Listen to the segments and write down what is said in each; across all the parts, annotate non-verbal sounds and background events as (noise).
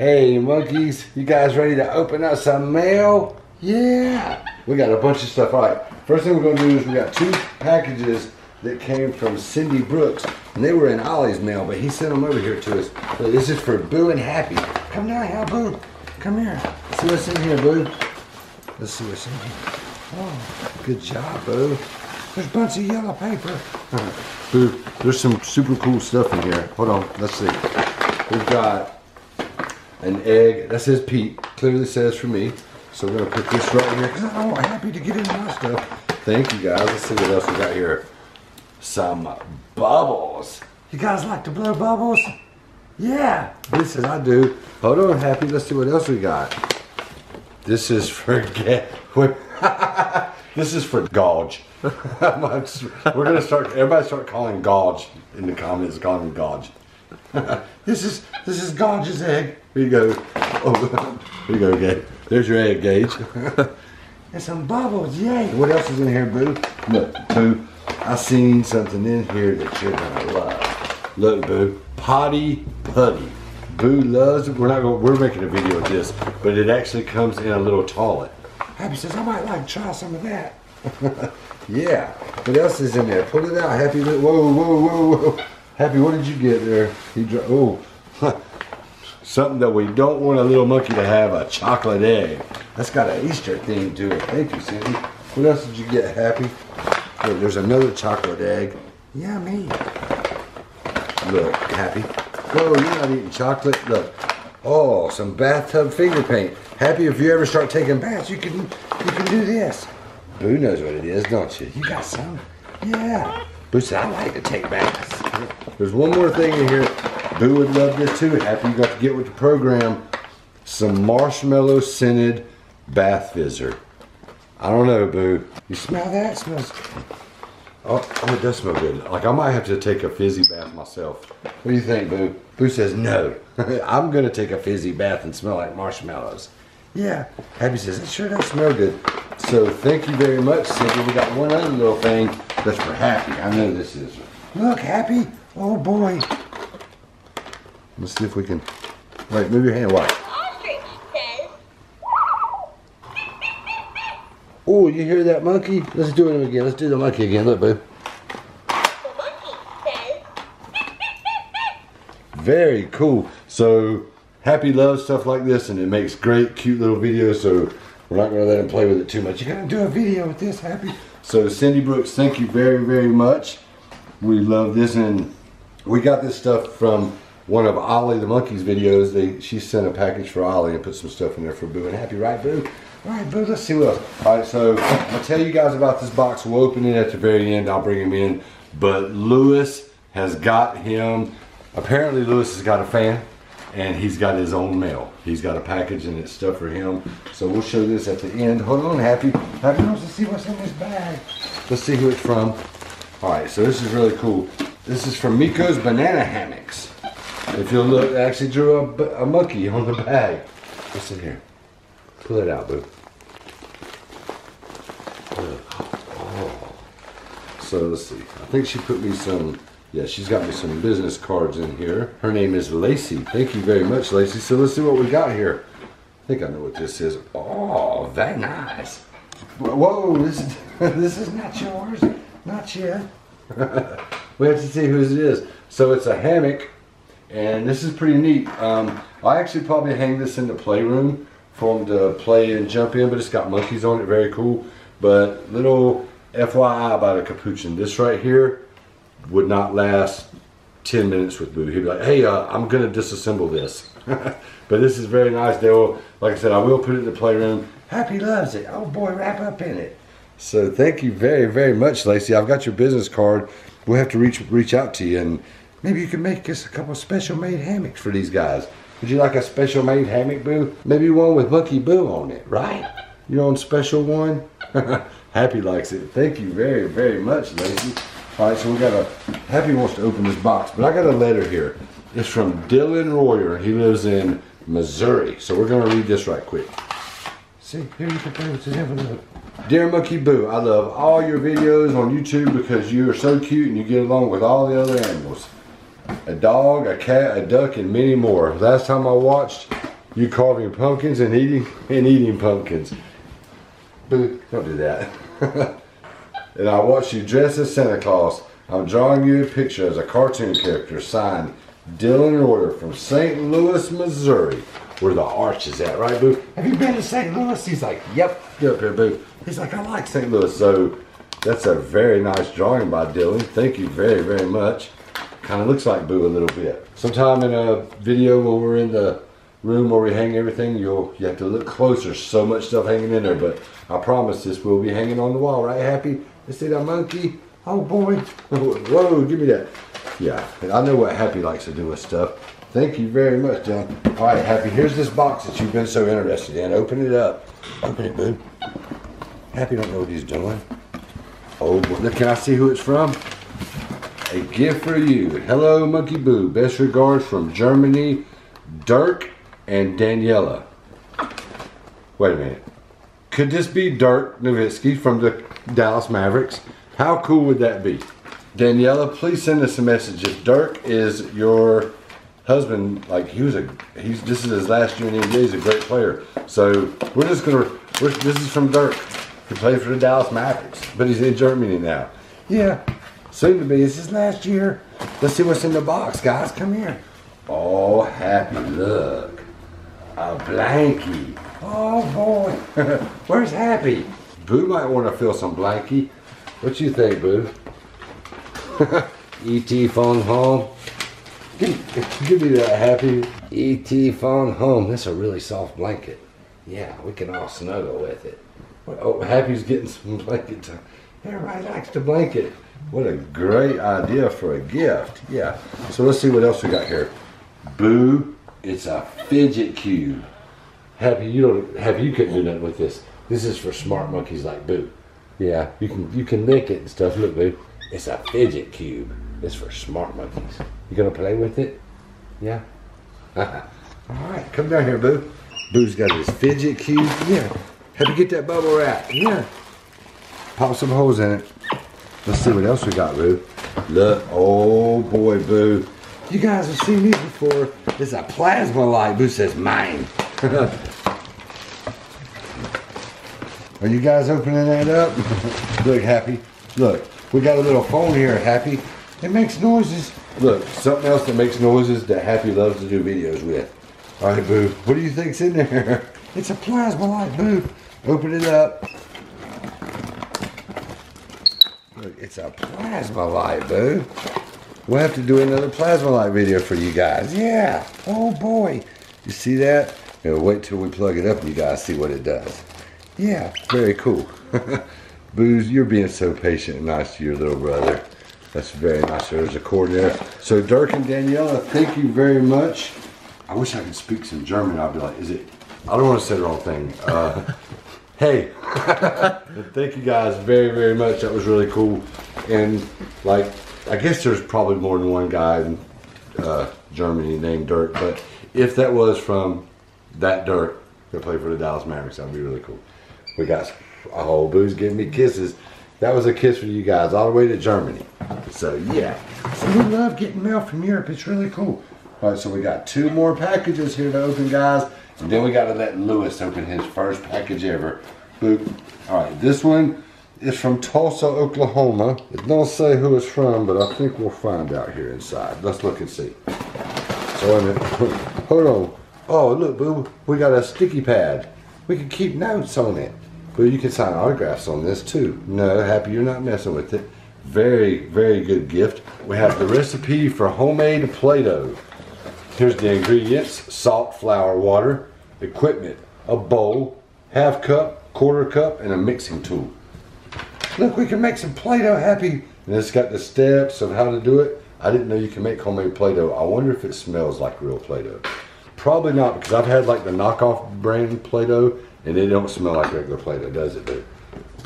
Hey, monkeys, you guys ready to open up some mail? Yeah. We got a bunch of stuff. All right, first thing we're gonna do is we got two packages that came from Cindy Brooks, and they were in Ollie's mail, but he sent them over here to us. So this is for Boo and Happy. Come down here, Boo. Come here. See what's in here, Boo. Let's see what's in here. Oh, good job, Boo. There's a bunch of yellow paper. Boo, there's some super cool stuff in here. Hold on, let's see. We've got an egg. That says Pete. Clearly says for me. So we're gonna put this right here because I don't want Happy to get into my stuff. Thank you guys. Let's see what else we got here. Some bubbles. You guys like to blow bubbles? Yeah. This is I do. Hold on, Happy. Let's see what else we got. This is for get. (laughs) this is for gauge. (laughs) We're gonna start. Everybody start calling gauge in the comments. Calling gauge. (laughs) this is this is Gauge's egg. Here you go. Oh, (laughs) here you go, Gage. There's your egg, Gage. and some bubbles, yay! What else is in here, Boo? Look, Boo. I seen something in here that you're gonna love. Look, Boo. Potty putty. Boo loves it. We're not going. We're making a video of this, but it actually comes in a little toilet. Happy says I might like to try some of that. (laughs) yeah. What else is in there? Pull it out, Happy. Whoa, whoa, whoa, whoa. Happy, what did you get there? He dro- oh, (laughs) something that we don't want a little monkey to have, a chocolate egg. That's got an Easter theme to it. Thank you, Cindy. What else did you get, Happy? Look, there's another chocolate egg. Yummy. Look, Happy. Oh, you're not eating chocolate. Look. Oh, some bathtub finger paint. Happy if you ever start taking baths, you can you can do this. Boo knows what it is, don't you? You got some? Yeah. Boo said, I like to take baths. There's one more thing in here. Boo would love this too. Happy you got to get with the program. Some marshmallow scented bath fizzer. I don't know, Boo. You smell that? It smells. Oh, oh, it does smell good. Like I might have to take a fizzy bath myself. What do you think, Boo? Boo says no. (laughs) I'm gonna take a fizzy bath and smell like marshmallows. Yeah. Happy says it sure does smell good. So thank you very much, Cindy. We got one other little thing that's for Happy. I know this is. Look, Happy. Oh boy. Let's see if we can. Wait, move your hand. Watch. Oh, you hear that monkey? Let's do it again. Let's do the monkey again. Look, boo. the monkey says, Very cool. So Happy loves stuff like this, and it makes great, cute little videos. So we're not going to let him play with it too much. You got to do a video with this, Happy. So Cindy Brooks, thank you very, very much. We love this, and we got this stuff from one of Ollie the Monkey's videos. They she sent a package for Ollie and put some stuff in there for Boo and Happy, right, Boo? All right, Boo. Let's see what else. All right, so I'll tell you guys about this box. We'll open it at the very end. I'll bring him in. But Louis has got him. Apparently, Louis has got a fan, and he's got his own mail. He's got a package and it's stuff for him. So we'll show this at the end. Hold on, Happy. Happy wants to see what's in this bag. Let's see who it's from. All right, so this is really cool. This is from Miko's Banana Hammocks. If you'll look, I actually drew a monkey on the bag. What's in here? Pull it out, boo. Oh. So let's see. I think she put me some. Yeah, she's got me some business cards in here. Her name is Lacey. Thank you very much, Lacey. So let's see what we got here. I think I know what this is. Oh, very nice. Whoa, this is (laughs) this is not yours. Not yet. (laughs) we have to see whose it is. So it's a hammock, and this is pretty neat. Um, I actually probably hang this in the playroom for them to play and jump in, but it's got monkeys on it. Very cool. But little FYI about a capuchin. This right here would not last 10 minutes with Boo. He'd be like, hey, uh, I'm going to disassemble this. (laughs) but this is very nice. They will, like I said, I will put it in the playroom. Happy loves it. Oh boy, wrap up in it. So thank you very, very much, Lacey. I've got your business card. We'll have to reach reach out to you and maybe you can make us a couple special made hammocks for these guys. Would you like a special made hammock, Boo? Maybe one with Monkey Boo on it, right? Your own special one? (laughs) Happy likes it. Thank you very, very much, Lacey. All right, so we got a, Happy wants to open this box, but I got a letter here. It's from Dylan Royer. He lives in Missouri. So we're gonna read this right quick. See, here you can play with this envelope. Dear Monkey Boo, I love all your videos on YouTube because you are so cute and you get along with all the other animals. A dog, a cat, a duck, and many more. Last time I watched, You carving pumpkins and eating and eating pumpkins. Boo, don't do that. (laughs) and I watched you dress as Santa Claus. I'm drawing you a picture as a cartoon character signed Dylan Order from St. Louis, Missouri, where the arch is at, right, Boo? Have you been to St. Louis? He's like, Yep, get up here, Boo. He's like, I like St. Louis. So that's a very nice drawing by Dylan. Thank you very, very much. Kind of looks like Boo a little bit. Sometime in a video when we're in the room where we hang everything, you'll you have to look closer. So much stuff hanging in there, but I promise this will be hanging on the wall, right? Happy? You see that monkey? Oh boy! (laughs) Whoa! Give me that. Yeah, I know what Happy likes to do with stuff. Thank you very much, John. All right, Happy. Here's this box that you've been so interested in. Open it up. Open it, boo. Happy don't know what he's doing. Oh, boy. look! Can I see who it's from? A gift for you. Hello, Monkey Boo. Best regards from Germany, Dirk and Daniela. Wait a minute. Could this be Dirk Nowitzki from the Dallas Mavericks? How cool would that be? Daniela, please send us a message. If Dirk is your husband, like he was a, he's this is his last year in the NBA. He's a great player. So we're just gonna. We're, this is from Dirk. He played for the Dallas Mavericks, but he's in Germany now. Yeah, soon to be. This his last year. Let's see what's in the box, guys. Come here. Oh, happy look. A blankie. Oh boy. (laughs) Where's Happy? Boo might want to feel some blankie. What you think, Boo? E.T. phone home. Give, give me that Happy. E.T. phone home. That's a really soft blanket. Yeah, we can all snuggle with it. Oh, Happy's getting some (laughs) blanket time. Everybody likes the blanket. What a great idea for a gift. Yeah. So let's see what else we got here. Boo, it's a fidget cube. Happy you don't happy you couldn't do nothing with this. This is for smart monkeys like Boo. Yeah, you can you can lick it and stuff. Look, Boo. It's a fidget cube. It's for smart monkeys. You gonna play with it? Yeah. (laughs) All right, come down here, Boo. Boo's got his fidget cube. Yeah. Happy get that bubble wrap. Yeah. Pop some holes in it. Let's see what else we got, Boo. Look, oh boy, Boo. You guys have seen these before. It's a plasma light. Boo says mine. (laughs) Are you guys opening that up? (laughs) Look, Happy. Look, we got a little phone here, Happy. It makes noises. Look, something else that makes noises that Happy loves to do videos with. All right, Boo. What do you think's in there? (laughs) It's a plasma light, Boo. Open it up. Look, it's a plasma light, Boo. We'll have to do another plasma light video for you guys. Yeah. Oh boy. You see that? You know, wait till we plug it up and you guys see what it does. Yeah, very cool. (laughs) Booze, you're being so patient and nice to your little brother. That's very nice. There's a cord there. So Dirk and Daniela, thank you very much. I wish I could speak some German. I'd be like, is it? I don't want to say the wrong thing. Uh, (laughs) hey, (laughs) thank you guys very, very much. That was really cool. And like, I guess there's probably more than one guy in uh, Germany named Dirk. But if that was from that Dirk that played for the Dallas Mavericks, that'd be really cool. We got a whole Boo's giving me kisses. That was a kiss for you guys all the way to Germany. So yeah, so we love getting mail from Europe. It's really cool. All right, so we got two more packages here to open, guys. And then we got to let Louis open his first package ever. Boop. All right, this one is from Tulsa, Oklahoma. It don't say who it's from, but I think we'll find out here inside. Let's look and see. So. (laughs) Hold on. Oh, look, boo. We got a sticky pad. We can keep notes on it. Boo, you can sign autographs on this too. No, happy you're not messing with it. Very, very good gift. We have the recipe for homemade Play-Doh. Here's the ingredients. Salt, flour, water, equipment, a bowl, half cup, quarter cup, and a mixing tool. Look, we can make some Play-Doh happy. And it's got the steps of how to do it. I didn't know you can make homemade Play-Doh. I wonder if it smells like real Play-Doh. Probably not, because I've had like the knockoff brand Play-Doh, and it don't smell like regular Play-Doh, does it, dude?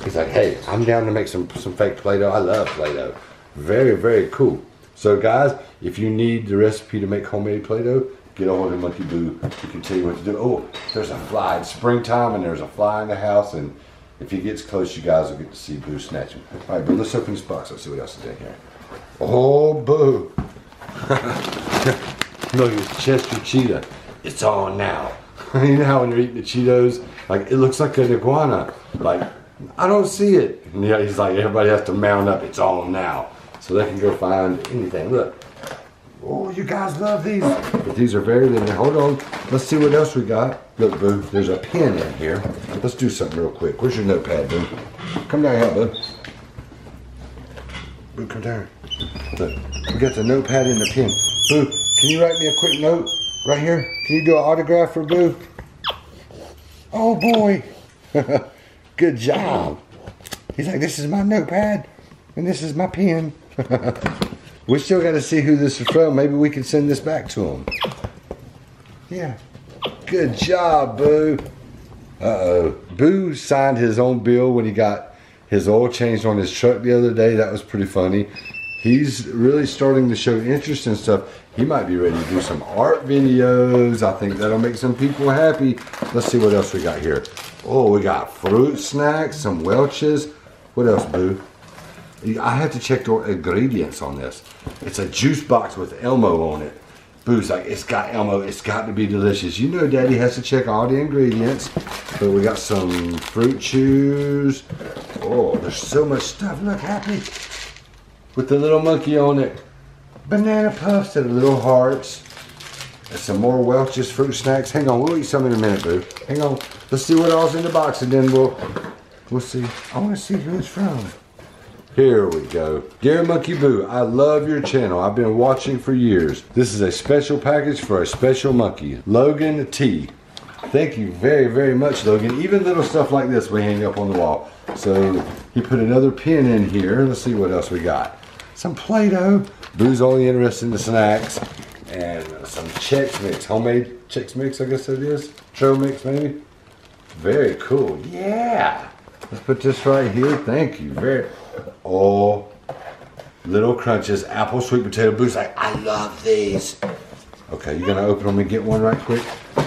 He's like, hey, I'm down to make some, some fake Play-Doh. I love Play-Doh. Very, very cool. So guys, if you need the recipe to make homemade Play-Doh, get a hold of Monkey Boo. He can tell you what to do. Oh, there's a fly. It's springtime and there's a fly in the house and if he gets close, you guys will get to see Boo snatch him. All right, Boo, let's open this box. Let's see what else is in here. Oh, Boo. (laughs) Look, it's Chester Cheetah. It's on now. (laughs) you know how when you're eating the Cheetos, like it looks like an iguana. Like I don't see it. And yeah, he's like everybody has to mount up. It's on now, so they can go find anything. Look. Oh, you guys love these. But these are very limited. Hold on. Let's see what else we got. Look, Boo, there's a pen in here. Let's do something real quick. Where's your notepad, Boo? Come down here, Boo. Boo, come down. Look, we got the notepad and the pen. Boo, can you write me a quick note right here? Can you do an autograph for Boo? Oh boy. (laughs) Good job. He's like, this is my notepad and this is my pen. (laughs) we still got to see who this is from. Maybe we can send this back to him. Yeah. Good job, Boo. Uh oh. Boo signed his own bill when he got his oil changed on his truck the other day. That was pretty funny. He's really starting to show interest in stuff. He might be ready to do some art videos. I think that'll make some people happy. Let's see what else we got here. Oh, we got fruit snacks, some Welch's. What else, Boo? I have to check the ingredients on this. It's a juice box with Elmo on it. Boo's like, it's got Elmo, it's got to be delicious. You know Daddy has to check all the ingredients. But we got some fruit chews. Oh, there's so much stuff. Look, Happy. With the little monkey on it. Banana puffs and little hearts. And some more Welch's fruit snacks. Hang on, we'll eat some in a minute, Boo. Hang on. Let's see what all's in the box and then we'll, we'll see. I want to see who it's from. Here we go. Gary Monkey Boo, I love your channel. I've been watching for years. This is a special package for a special monkey. Logan T. Thank you very, very much, Logan. Even little stuff like this we hang up on the wall. So he put another pin in here. Let's see what else we got. Some Play-Doh. Boo's only interested in the snacks. And some Chex Mix. Homemade Chex Mix, I guess it is. Tro Mix, maybe. Very cool. Yeah. Let's put this right here. Thank you. Very. Oh, little crunches, apple sweet potato boost. Like, I love these. Okay, you're gonna open them and get one right quick.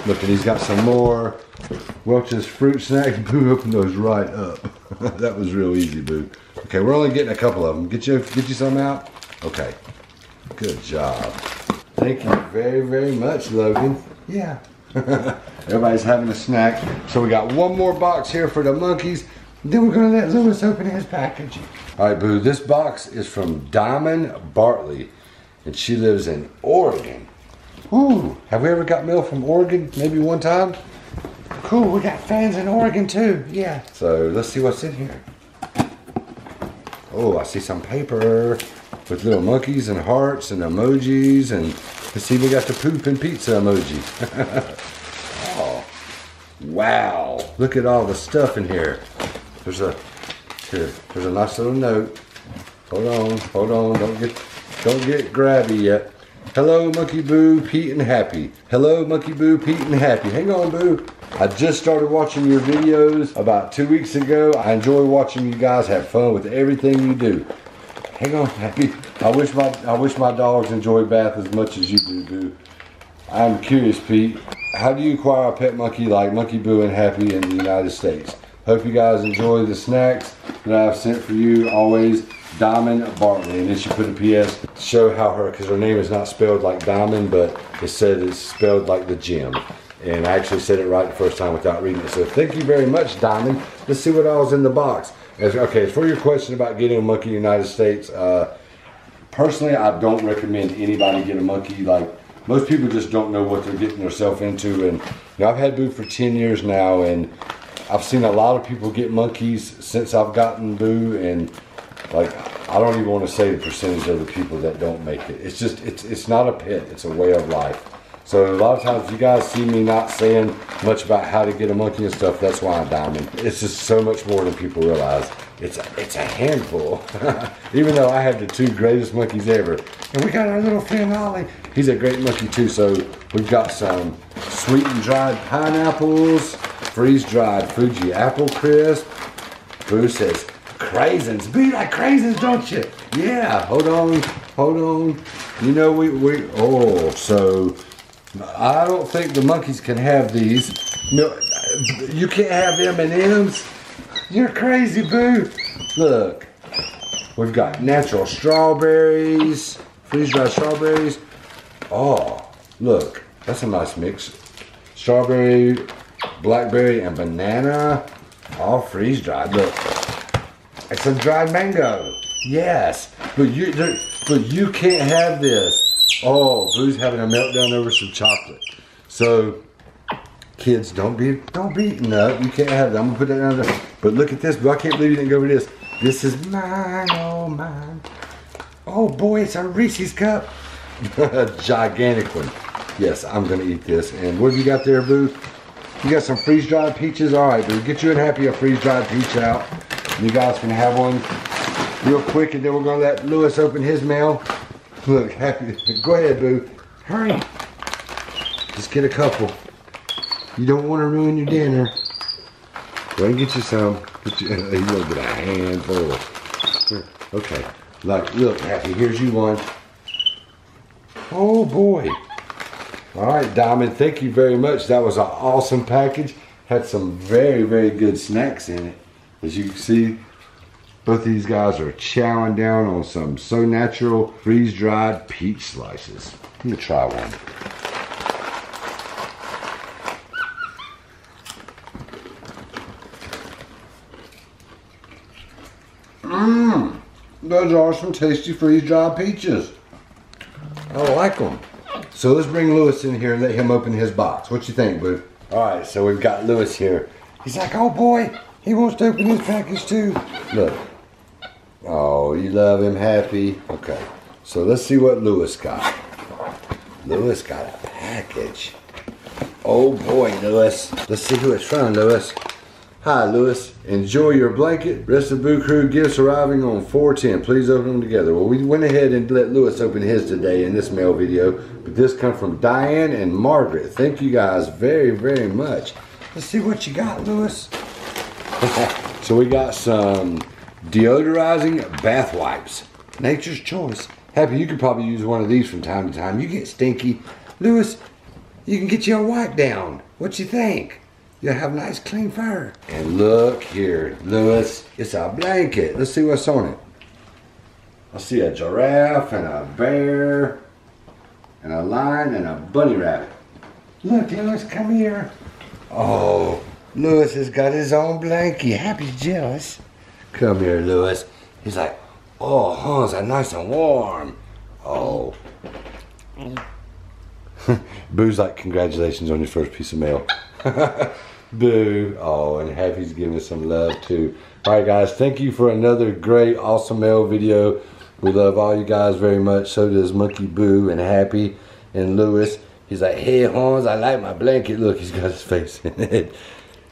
Look, and he's got some more Welch's fruit snacks. (laughs) Boo opened those right up. (laughs) that was real easy, Boo. Okay, we're only getting a couple of them. Get you, get you some out. Okay, good job. Thank you very, very much, Logan. Yeah. (laughs) Everybody's having a snack. So we got one more box here for the monkeys. Then we're gonna let Louis open his package. All right, Boo, this box is from Diamond Bartley, and she lives in Oregon. Ooh, have we ever got mail from Oregon? Maybe one time? Cool, we got fans in Oregon too, yeah. So let's see what's in here. Oh, I see some paper with little monkeys and hearts and emojis and let's see, we got the poop and pizza emoji. (laughs) oh, wow, look at all the stuff in here. There's a here. There's a nice little note. Hold on, hold on. Don't get don't get grabby yet. Hello, Monkey Boo, Pete and Happy. Hello, Monkey Boo, Pete and Happy. Hang on, Boo. I just started watching your videos about two weeks ago. I enjoy watching you guys have fun with everything you do. Hang on, Happy. I wish my I wish my dogs enjoy bath as much as you do, Boo. I'm curious, Pete. How do you acquire a pet monkey like Monkey Boo and Happy in the United States? Hope you guys enjoy the snacks that I've sent for you. Always Diamond Bartley. And then she put a PS to show how her, because her name is not spelled like Diamond, but it said it's spelled like the gym. And I actually said it right the first time without reading it. So thank you very much, Diamond. Let's see what else in the box. As, okay, for your question about getting a monkey in the United States, uh, personally, I don't recommend anybody get a monkey. Like, most people just don't know what they're getting themselves into. And, you know, I've had Boo for 10 years now, and I've seen a lot of people get monkeys since I've gotten Boo, and like I don't even want to say the percentage of the people that don't make it. It's just it's it's not a pet; it's a way of life. So a lot of times you guys see me not saying much about how to get a monkey and stuff. That's why I'm diamond. It's just so much more than people realize. It's a, it's a handful. (laughs) Even though I have the two greatest monkeys ever, and we got our little friend Ollie. He's a great monkey too. So we've got some sweet and dried pineapples freeze dried Fuji apple crisp. Bruce says, craisins. Be like craisins, don't you? Yeah, hold on, hold on. You know, we, we, oh, so I don't think the monkeys can have these. No, you can't have M&Ms. You're crazy, Boo. Look, we've got natural strawberries, freeze dried strawberries. Oh, look, that's a nice mix. strawberry, blackberry, and banana. All freeze dried. Look, it's a dried mango. Yes, but you but you can't have this. Oh, Boo's having a meltdown over some chocolate. So kids, don't be don't be eating up. You can't have that. I'm gonna put that down there. But look at this, Boo. I can't believe you didn't go over this. This is mine, oh mine. Oh boy, it's a Reese's cup. a (laughs) gigantic one. Yes, I'm gonna eat this. And what have you got there, Boo? You got some freeze dried peaches? Alright, Boo. Get you and Happy a freeze dried peach out. You guys can have one real quick and then we're gonna let Louis open his mail. Look, Happy. (laughs) Go ahead, Boo. Hurry. Just get a couple. You don't want to ruin your dinner. Go ahead and get you some. Get you, (laughs) you gonna get a handful. Okay. Like, look, Happy, here's you one. Oh boy. All right, Diamond, thank you very much. That was an awesome package. Had some very, very good snacks in it. As you can see, both these guys are chowing down on some So Natural freeze-dried peach slices. Let me try one. Mmm, those are some tasty freeze-dried peaches. I like them. So let's bring Louis in here and let him open his box. What you think, Boo? All right, so we've got Louis here. He's like, oh boy, he wants to open his package too. Look. Oh, you love him, happy. Okay, so let's see what Louis got. Louis got a package. Oh boy, Louis. Let's see who it's from, Louis. Hi, Louis. Enjoy your blanket. Rest of Boo Crew gifts arriving on 410. Please open them together. Well, we went ahead and let Louis open his today in this mail video, but this comes from Diane and Margaret. Thank you guys very, very much. Let's see what you got, Louis. (laughs) so we got some deodorizing bath wipes. Nature's choice. Happy, you could probably use one of these from time to time. You get stinky. Louis, you can get your wipe down. What you think? You'll have nice clean fur. And look here, Louis, it's a blanket. Let's see what's on it. I see a giraffe and a bear and a lion and a bunny rabbit. Look, Louis, come here. Oh, Louis has got his own blanket. Happy jealous. Come here, Louis. He's like, oh, Hans, are nice and warm. Oh. (laughs) Boo's like, congratulations on your first piece of mail. (laughs) Boo. Oh, and Happy's giving us some love too. All right, guys. Thank you for another great, awesome mail video. We love all you guys very much. So does Monkey Boo and Happy and Louis. He's like, hey, Hans, I like my blanket. Look, (laughs) he's got his face in it.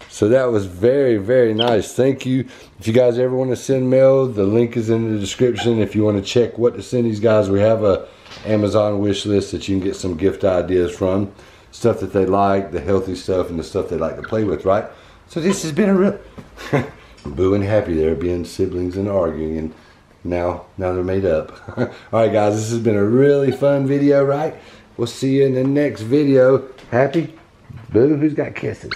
So that was very, very nice. Thank you. If you guys ever want to send mail, the link is in the description. If you want to check what to send these guys, we have a Amazon wish list that you can get some gift ideas from. Stuff that they like, the healthy stuff, and the stuff they like to play with, right? So this has been a real (laughs) Boo and Happy there being siblings and arguing, and now now they're made up. (laughs) All right, guys, this has been a really fun video, right? We'll see you in the next video. Happy, Boo, who's got kisses?